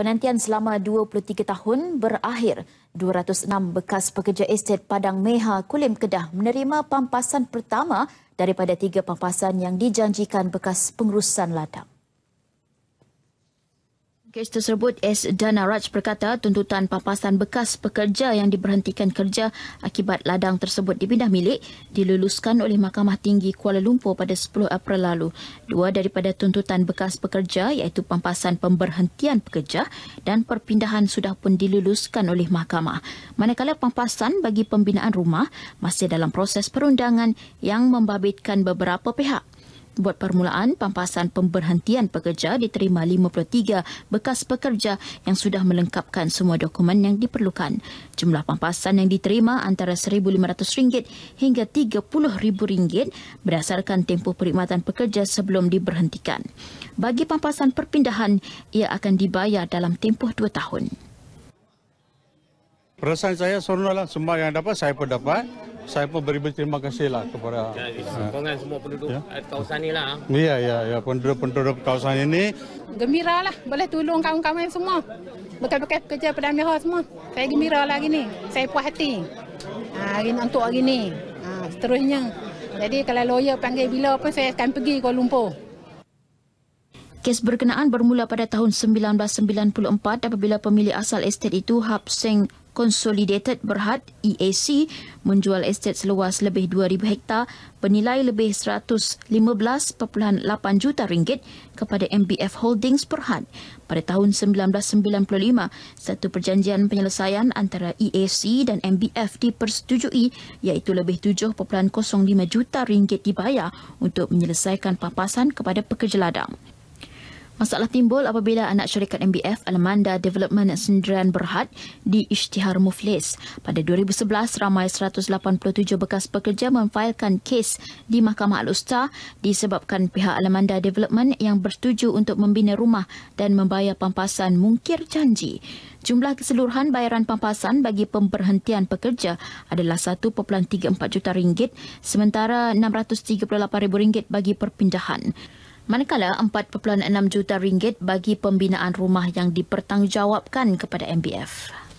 Penantian selama 23 tahun berakhir. 206 bekas pekerja estet Padang Meha Kulim Kedah menerima pampasan pertama daripada tiga pampasan yang dijanjikan bekas pengurusan ladang. Kes tersebut S. Dana Raj berkata tuntutan pampasan bekas pekerja yang diberhentikan kerja akibat ladang tersebut dipindah milik diluluskan oleh Mahkamah Tinggi Kuala Lumpur pada 10 April lalu. Dua daripada tuntutan bekas pekerja iaitu pampasan pemberhentian pekerja dan perpindahan sudah pun diluluskan oleh mahkamah. Manakala pampasan bagi pembinaan rumah masih dalam proses perundangan yang membabitkan beberapa pihak. Buat permulaan, pampasan pemberhentian pekerja diterima 53 bekas pekerja yang sudah melengkapkan semua dokumen yang diperlukan. Jumlah pampasan yang diterima antara RM1,500 hingga RM30,000 berdasarkan tempoh perkhidmatan pekerja sebelum diberhentikan. Bagi pampasan perpindahan, ia akan dibayar dalam tempoh dua tahun. Perasaan saya seronoklah semua yang dapat saya pun dapat saya pun beri berterima kasih lah kepada sokongan semua penduduk ya. kawasan ni lah. Ya, ya, ya. Penduduk-penduduk kawasan ini. Gembira lah. Boleh tolong kawan-kawan semua. Bekas-bekas kerja pada Merah semua. Saya gembira lah hari ni. Saya puas hati. Ha, hari ni, untuk hari ni. Ha, seterusnya. Jadi kalau lawyer panggil bila pun saya akan pergi Kuala Lumpur. Kes berkenaan bermula pada tahun 1994 apabila pemilik asal estet itu Hap Seng Consolidated Berhad EAC menjual estet seluas lebih 2000 hektar bernilai lebih 115.8 juta ringgit kepada MBF Holdings Berhad. Pada tahun 1995, satu perjanjian penyelesaian antara EAC dan MBF dipersetujui iaitu lebih 7.05 juta ringgit dibayar untuk menyelesaikan papasan kepada pekerja ladang. Masalah timbul apabila anak syarikat MBF Alamanda Development Sendirian Berhad di Isytihar Muflis. Pada 2011, ramai 187 bekas pekerja memfailkan kes di Mahkamah Al-Usta disebabkan pihak Alamanda Development yang bersetuju untuk membina rumah dan membayar pampasan mungkir janji. Jumlah keseluruhan bayaran pampasan bagi pemberhentian pekerja adalah 1.34 juta ringgit sementara 638 ribu ringgit bagi perpindahan manakala 4.6 juta ringgit bagi pembinaan rumah yang dipertanggungjawabkan kepada MBF.